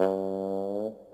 Mm-hmm.